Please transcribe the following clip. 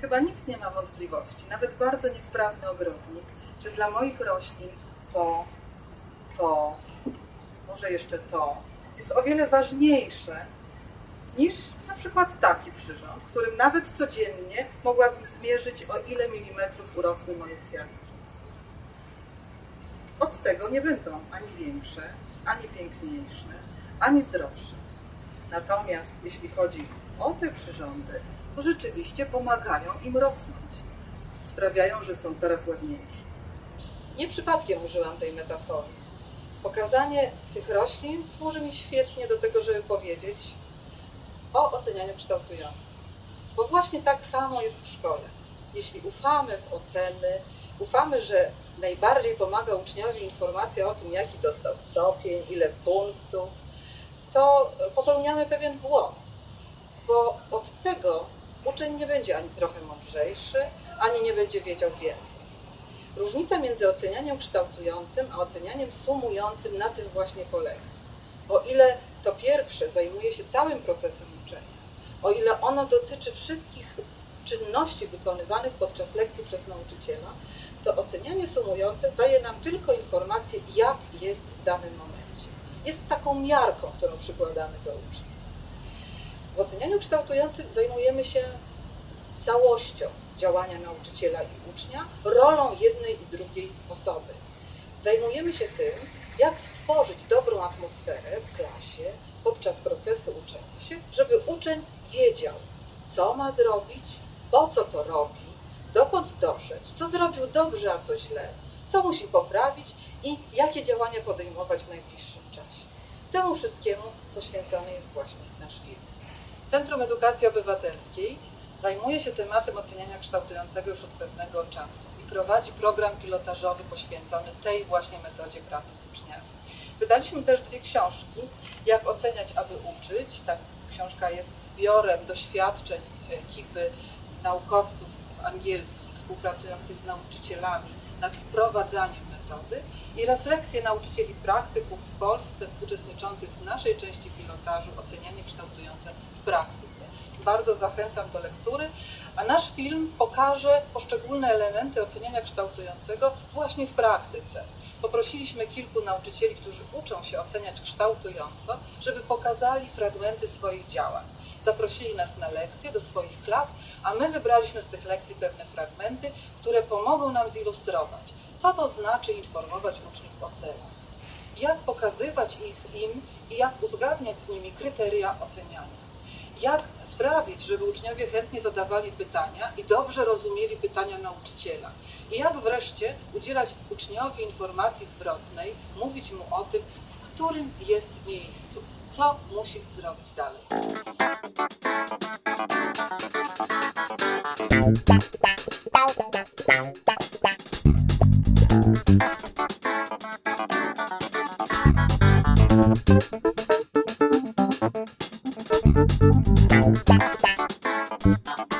Chyba nikt nie ma wątpliwości, nawet bardzo niewprawny ogrodnik, że dla moich roślin to, to, może jeszcze to jest o wiele ważniejsze niż na przykład taki przyrząd, którym nawet codziennie mogłabym zmierzyć, o ile milimetrów urosły moje kwiatki. Od tego nie będą ani większe, ani piękniejsze, ani zdrowsze. Natomiast jeśli chodzi o te przyrządy, to rzeczywiście pomagają im rosnąć. Sprawiają, że są coraz ładniejsze. Nie przypadkiem użyłam tej metafory. Pokazanie tych roślin służy mi świetnie do tego, żeby powiedzieć o ocenianiu kształtującym. Bo właśnie tak samo jest w szkole. Jeśli ufamy w oceny, ufamy, że najbardziej pomaga uczniowi informacja o tym, jaki dostał stopień, ile punktów, to popełniamy pewien błąd. Bo od tego uczeń nie będzie ani trochę mądrzejszy, ani nie będzie wiedział więcej. Różnica między ocenianiem kształtującym a ocenianiem sumującym na tym właśnie polega. O ile to pierwsze zajmuje się całym procesem uczenia, o ile ono dotyczy wszystkich czynności wykonywanych podczas lekcji przez nauczyciela, to ocenianie sumujące daje nam tylko informację, jak jest w danym momencie. Jest taką miarką, którą przykładamy do ucznia. W ocenianiu kształtującym zajmujemy się całością działania nauczyciela i ucznia, rolą jednej i drugiej osoby. Zajmujemy się tym, jak stworzyć dobrą atmosferę w klasie podczas procesu uczenia się, żeby uczeń wiedział, co ma zrobić, po co to robi, dokąd doszedł, co zrobił dobrze, a co źle, co musi poprawić i jakie działania podejmować w najbliższym czasie. Temu wszystkiemu poświęcony jest właśnie nasz film. Centrum Edukacji Obywatelskiej zajmuje się tematem oceniania kształtującego już od pewnego czasu i prowadzi program pilotażowy poświęcony tej właśnie metodzie pracy z uczniami. Wydaliśmy też dwie książki, jak oceniać, aby uczyć. Ta książka jest zbiorem doświadczeń ekipy naukowców angielskich współpracujących z nauczycielami nad wprowadzaniem metody i refleksje nauczycieli praktyków w Polsce uczestniczących w naszej części pilotażu ocenianie kształtujące w praktyce. Bardzo zachęcam do lektury, a nasz film pokaże poszczególne elementy oceniania kształtującego właśnie w praktyce. Poprosiliśmy kilku nauczycieli, którzy uczą się oceniać kształtująco, żeby pokazali fragmenty swoich działań. Zaprosili nas na lekcje do swoich klas, a my wybraliśmy z tych lekcji pewne fragmenty, które pomogą nam zilustrować, co to znaczy informować uczniów o celach, jak pokazywać ich im i jak uzgadniać z nimi kryteria oceniania jak sprawić, żeby uczniowie chętnie zadawali pytania i dobrze rozumieli pytania nauczyciela. I jak wreszcie udzielać uczniowi informacji zwrotnej, mówić mu o tym, w którym jest miejscu, co musi zrobić dalej. Thank you.